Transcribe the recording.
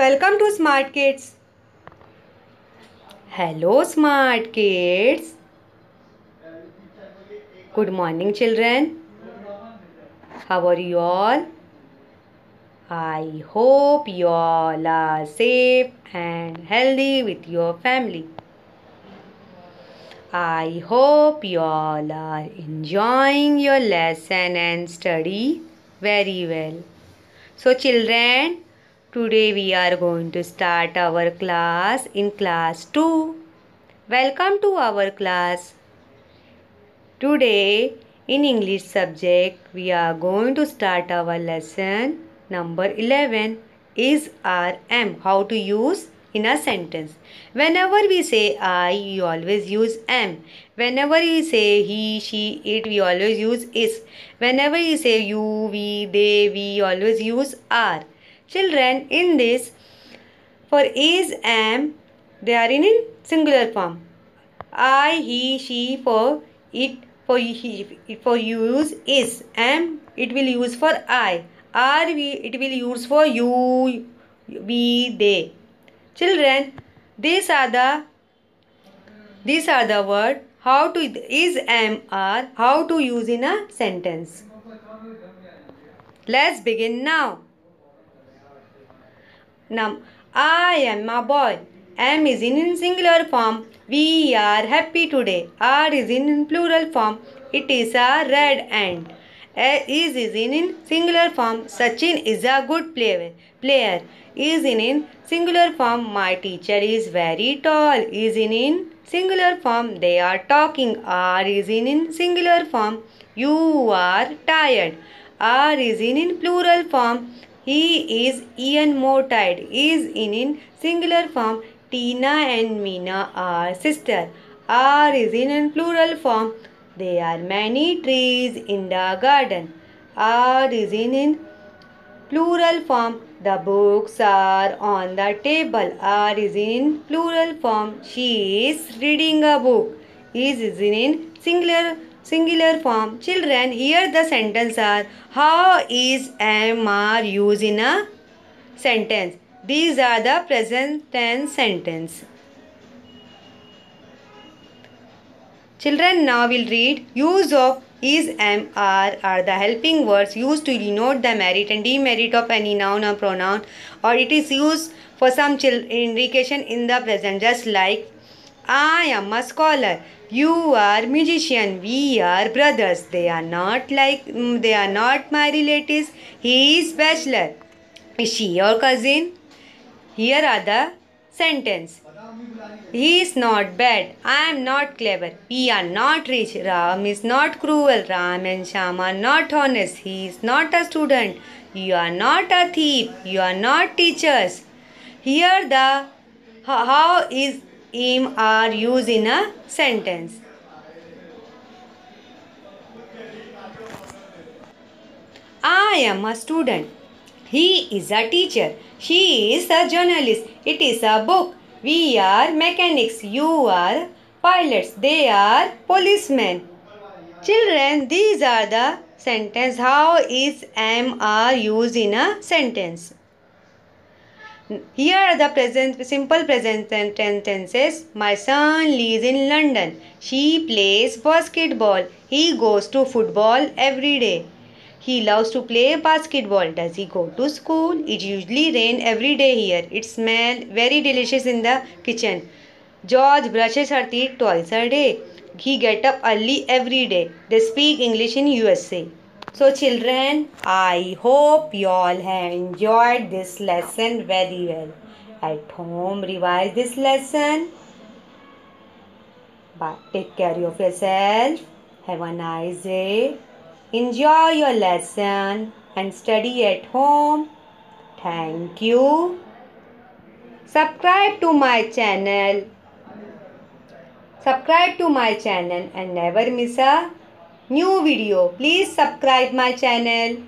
Welcome to Smart Kids. Hello, Smart Kids. Good morning, children. How are you all? I hope you all are safe and healthy with your family. I hope you all are enjoying your lesson and study very well. So, children, today we are going to start our class in class 2. Welcome to our class. Today, in English subject, we are going to start our lesson number 11 is or am how to use in a sentence. Whenever we say I, you always use am. Whenever we say he, she, it, we always use is. Whenever we say you, we, they, we always use are. Children, in this, for is, am, they are in, in singular form. I, he, she, for it, for he, for use is, am, it will use for I. Are we, it will use for you, we, they. Children, these are the these are the word how to is am are how to use in a sentence. Let's begin now. Now, I am a boy. Am is in singular form. We are happy today. Are is in plural form. It is a red ant. Is is in singular form. Sachin is a good player. Player is in singular form. My teacher is very tall. Is in singular form. They are talking. Are is in singular form. You are tired. Are is in plural form. He is even more tired. Is in in singular form. Tina and Mina are sister. Are is in in plural form. There are many trees in the garden. Are is in in plural form. The books are on the table. Are is in plural form. She is reading a book. Is is in singular singular form. Children, here the sentence are how is are used in a sentence. These are the present tense sentence. Children now will read use of is, am, are are the helping words used to denote the merit and demerit of any noun or pronoun or it is used for some indication in the present just like I am a scholar. You are musician. We are brothers. They are not like mm, they are not my relatives. He is bachelor. Is she your cousin? Here are the sentence. He is not bad. I am not clever. We are not rich. Ram is not cruel. Ram and Sham are not honest. He is not a student. You are not a thief. You are not teachers. Here the how is am are used in a sentence. I am a student. He is a teacher. She is a journalist. It is a book. We are mechanics. You are pilots. They are policemen. Children, these are the sentence. How is am are used in a sentence? Here are the present simple present sentences. My son lives in London. She plays basketball. He goes to football every day. He loves to play basketball. Does he go to school? It usually rain every day here. It smells very delicious in the kitchen. George brushes her teeth twice a day. He get up early every day. They speak English in USA. So children, I hope you all have enjoyed this lesson very well. At home, revise this lesson. But take care of yourself. Have a nice day. Enjoy your lesson and study at home. Thank you. Subscribe to my channel. Subscribe to my channel and never miss a new video. Please subscribe my channel.